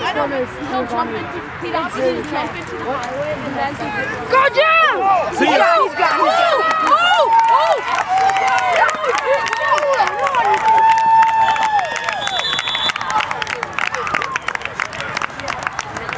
I don't know. He'll jump into, he'd jump into the highway and then Go, Jim!